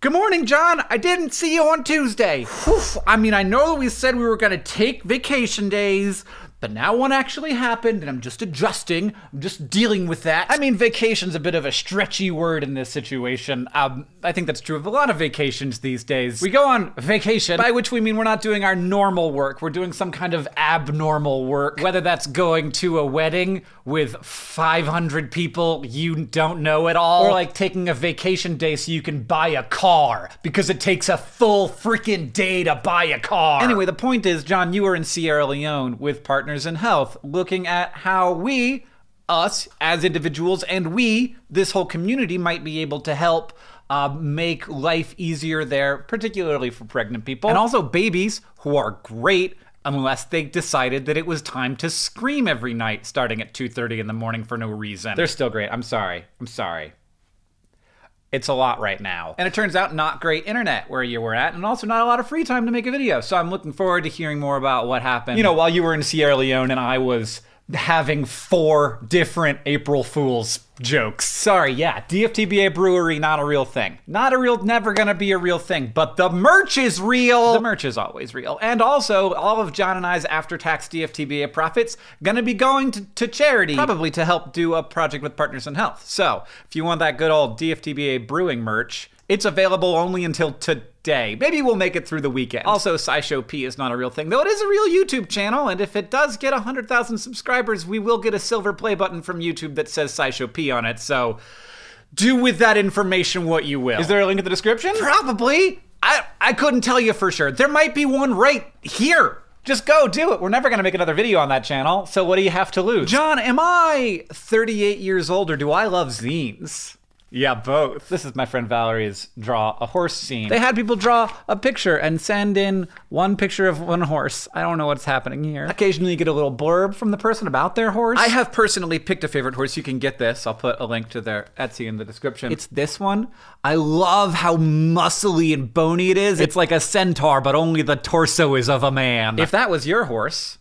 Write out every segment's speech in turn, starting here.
Good morning, John. I didn't see you on Tuesday. Whew. I mean, I know that we said we were going to take vacation days, but now one actually happened, and I'm just adjusting. I'm just dealing with that. I mean, vacation's a bit of a stretchy word in this situation. Um, I think that's true of a lot of vacations these days. We go on vacation, by which we mean we're not doing our normal work. We're doing some kind of abnormal work, whether that's going to a wedding with 500 people you don't know at all, or like taking a vacation day so you can buy a car because it takes a full freaking day to buy a car. Anyway, the point is, John, you were in Sierra Leone with Partners in Health looking at how we, us as individuals, and we, this whole community, might be able to help. Uh, make life easier there, particularly for pregnant people. And also babies who are great unless they decided that it was time to scream every night starting at 2:30 in the morning for no reason. They're still great. I'm sorry. I'm sorry. It's a lot right now. And it turns out not great internet where you were at, and also not a lot of free time to make a video. So I'm looking forward to hearing more about what happened. You know, while you were in Sierra Leone and I was having four different April Fool's jokes. Sorry, yeah, DFTBA Brewery, not a real thing. Not a real, never gonna be a real thing, but the merch is real. The merch is always real. And also, all of John and I's after tax DFTBA profits gonna be going to, to charity, probably to help do a project with Partners in Health. So, if you want that good old DFTBA brewing merch, it's available only until today. Maybe we'll make it through the weekend. Also, SciShow Pee is not a real thing, though it is a real YouTube channel, and if it does get 100,000 subscribers, we will get a silver play button from YouTube that says SciShow Pee on it, so do with that information what you will. Is there a link in the description? Probably. I, I couldn't tell you for sure. There might be one right here. Just go do it. We're never going to make another video on that channel, so what do you have to lose? John, am I 38 years old or do I love zines? Yeah, both. This is my friend Valerie's draw a horse zine. They had people draw a picture and send in one picture of one horse. I don't know what's happening here. Occasionally you get a little blurb from the person about their horse. I have personally picked a favorite horse. You can get this. I'll put a link to their Etsy in the description. It's this one. I love how muscly and bony it is. It's like a centaur, but only the torso is of a man. If that was your horse,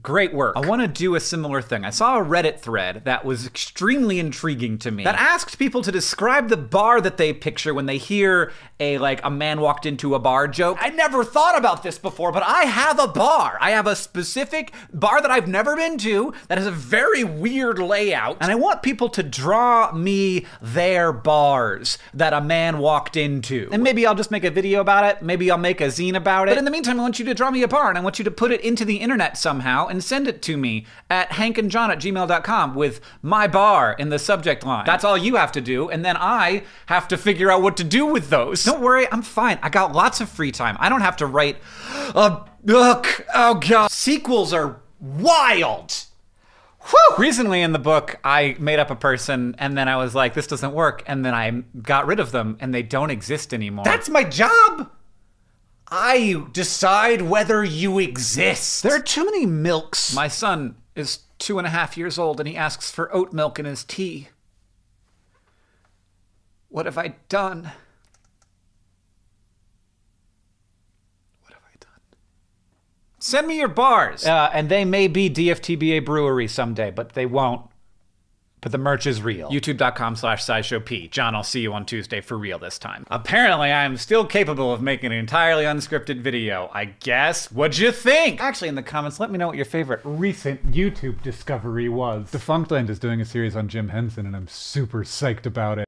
Great work. I want to do a similar thing. I saw a Reddit thread that was extremely intriguing to me that asked people to describe the bar that they picture when they hear a like a man walked into a bar joke. I never thought about this before, but I have a bar. I have a specific bar that I've never been to that has a very weird layout, and I want people to draw me their bars that a man walked into. And maybe I'll just make a video about it. Maybe I'll make a zine about it. But in the meantime, I want you to draw me a bar, and I want you to put it into the internet somehow and send it to me at hankandjohn at gmail.com with my bar in the subject line. That's all you have to do, and then I have to figure out what to do with those. Don't worry, I'm fine. I got lots of free time. I don't have to write a book. Oh god. Sequels are wild. Whew. Recently in the book, I made up a person and then I was like, this doesn't work. And then I got rid of them and they don't exist anymore. That's my job. I decide whether you exist. There are too many milks. My son is two and a half years old and he asks for oat milk in his tea. What have I done? What have I done? Send me your bars. Uh, and they may be DFTBA Brewery someday, but they won't. But the merch is real. YouTube.com slash SciShowPee. John, I'll see you on Tuesday for real this time. Apparently, I'm still capable of making an entirely unscripted video. I guess. What'd you think? Actually, in the comments, let me know what your favorite recent YouTube discovery was. Defunctland is doing a series on Jim Henson, and I'm super psyched about it.